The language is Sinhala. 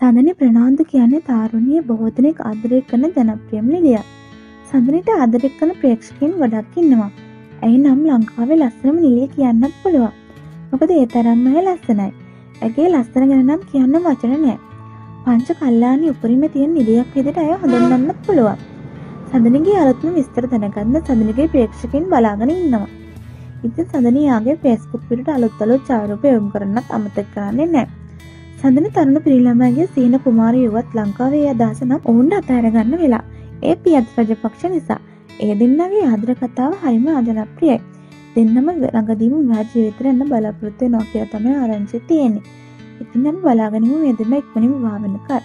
සඳනි ප්‍රනාන්දු කියන්නේ තාරුණිය බොහෝ දෙනෙක් ආදරය කරන ජනප්‍රියම් නිලියක්. සඳනිට ආදරය කරන ප්‍රේක්ෂකයන් ගොඩක් ඉන්නවා. ඇයි නම් ලංකාවේ ලස්සනම නිලිය කියන්නත් පුළුවන්. මොකද ඒ තරම්ම ඇය ලස්සනයි. ඇගේ ලස්සන ගැන නම් කියන්න වචන නෑ. පංච කල්ලානි උපරිම තියෙන නිලියක් විදිහට ඇය හඳුන්වන්නත් පුළුවන්. සඳනගේ අලුත්ම විස්තර දැනගන්න සඳනගේ ප්‍රේක්ෂකයන් බලාගෙන ඉන්නවා. ඉතින් සඳනයාගේ ෆේස්බුක් පිට අලුත් අලුත් චාරූප යොමු කරන්නත් අමතක කරන්නේ නෑ. සඳන තරුණ පිරිළමගේ සීන කුමාරයුවත් ලංකාවේ අදහස නම් ඔවුන්ට අතහැරගන්න වෙලා ඒ පියත් රජපක්ෂ නිසා ඒ දෙන්නගේ ආදර කතාව හරිම අජනප්‍රියයි දෙන්නම ළඟදීම විවාහ ජීවිතයට එන්න බලාපොරොත්තු වෙනවා කියලා තමයි ආරංචි තියෙන්නේ. ඉතින් අපි බලාගෙනමු මේ දෙන්න ඉක්මනින් විවාහ වෙනකල්.